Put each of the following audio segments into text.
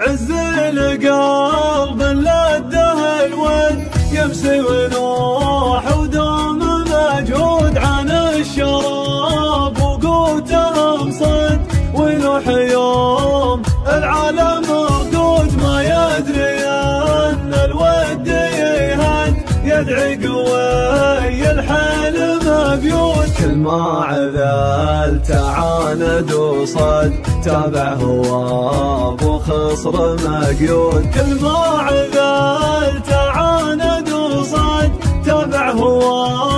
عز القلب لا الدهى الود يمسي ونوح ودوم مجهود عن الشراب وقوتهم صد ونوح يوم العالم مردود ما يدري أن الود يهد يدعي قوي الحلم كل ما عذلت عاند وصد تابع هواب وخصر مقيود. كل ما عذلت عاند وصد تابع هواب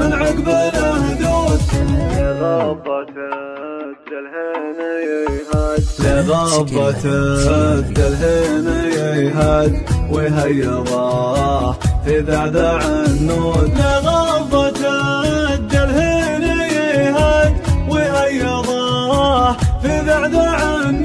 من عقب الهدود لغبة الدلهن يهد يهد وهيضاه في ذعذع النود. لغبة الدلهن يهد وهيضاه في ذعذع النود.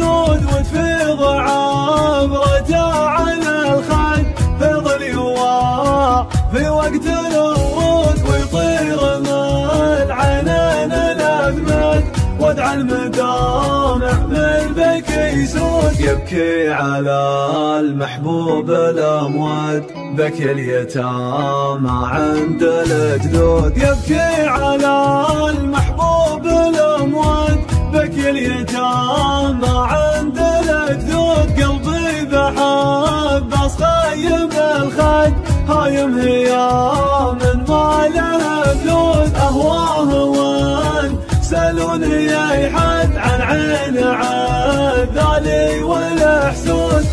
المدامع بالبك يسود يبكي على المحبوب الأموات. بكي اليتامى عند الجدود. يبكي على المحبوب الأموات. بكي اليتامى عند الجدود. قلبي بحب اصخيم الخد. هايم هي وان سالون هي يحد عن عين عذالي والحسود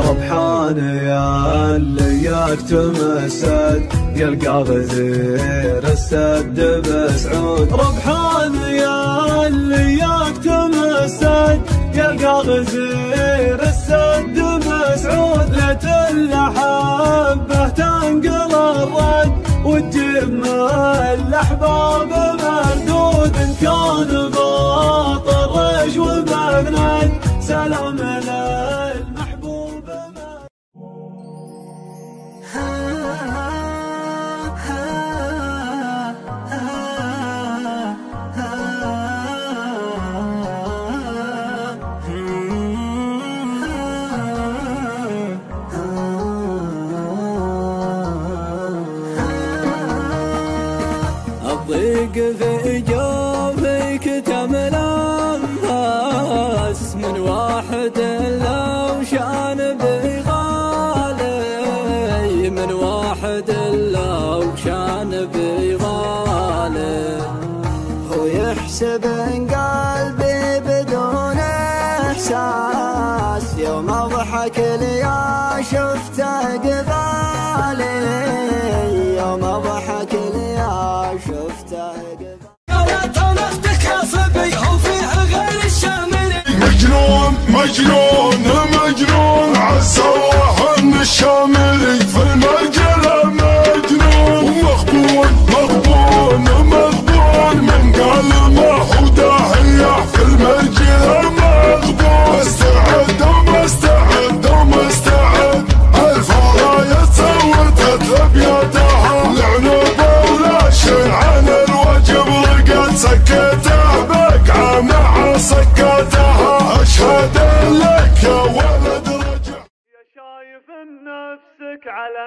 ربحان يا اللي ياك تمسد. غزير السد بسعود ربحان يا اللي ياك تمسد يلقى غزير السد بسعود لا تلحبه تنقل الرد وتجيب الاحباب في جوفك تملا انفاس من واحد لو شأن بغالي من واحد لو شأن بغالي هو يحسب إن قلبي بدون إحساس يوم أضحك ليا شفته قبالي يوم أضحك مجنون مجنون مجنون عالسواح الشاملي في المرجلة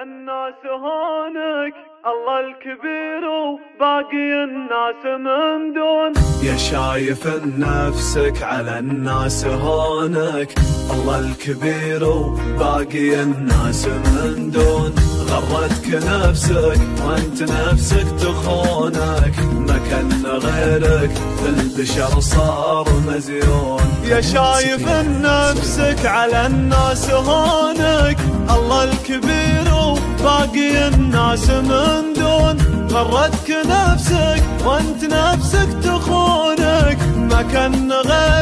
الناس هونك الله الكبير وباقي الناس من دون. يا شايف نفسك على الناس هونك الله الكبير وباقي الناس من دون. غرتك نفسك وانت نفسك تخونك مكان غيرك في البشر صار مزيون. يا شايف نفسك على الناس هونك الله الكبير وباقي الناس من دون. غرتك نفسك وانت نفسك تخونك. مكان غيرك